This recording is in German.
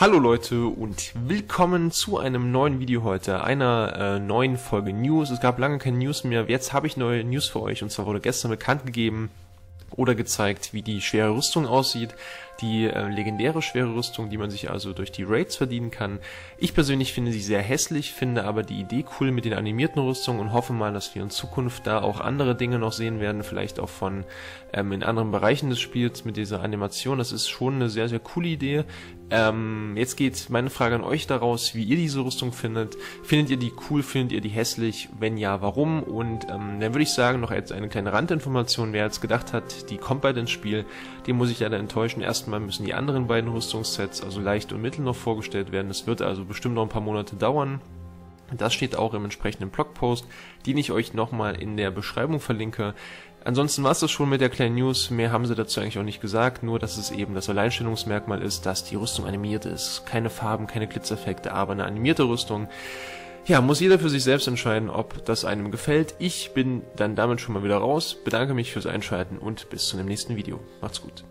Hallo Leute und willkommen zu einem neuen Video heute, einer äh, neuen Folge News. Es gab lange keine News mehr, jetzt habe ich neue News für euch. Und zwar wurde gestern bekannt gegeben oder gezeigt, wie die schwere Rüstung aussieht die äh, legendäre schwere Rüstung, die man sich also durch die Raids verdienen kann. Ich persönlich finde sie sehr hässlich, finde aber die Idee cool mit den animierten Rüstungen und hoffe mal, dass wir in Zukunft da auch andere Dinge noch sehen werden, vielleicht auch von ähm, in anderen Bereichen des Spiels mit dieser Animation. Das ist schon eine sehr, sehr coole Idee. Ähm, jetzt geht meine Frage an euch daraus, wie ihr diese Rüstung findet. Findet ihr die cool, findet ihr die hässlich? Wenn ja, warum? Und ähm, dann würde ich sagen, noch als eine kleine Randinformation, wer jetzt gedacht hat, die kommt bald ins Spiel, den muss ich leider enttäuschen. Erstmal Mal müssen die anderen beiden Rüstungssets, also leicht und mittel, noch vorgestellt werden. Das wird also bestimmt noch ein paar Monate dauern. Das steht auch im entsprechenden Blogpost, den ich euch nochmal in der Beschreibung verlinke. Ansonsten war es das schon mit der kleinen News, mehr haben sie dazu eigentlich auch nicht gesagt, nur dass es eben das Alleinstellungsmerkmal ist, dass die Rüstung animiert ist. Keine Farben, keine Glitzereffekte, aber eine animierte Rüstung. Ja, muss jeder für sich selbst entscheiden, ob das einem gefällt. Ich bin dann damit schon mal wieder raus, bedanke mich fürs Einschalten und bis zu dem nächsten Video. Macht's gut.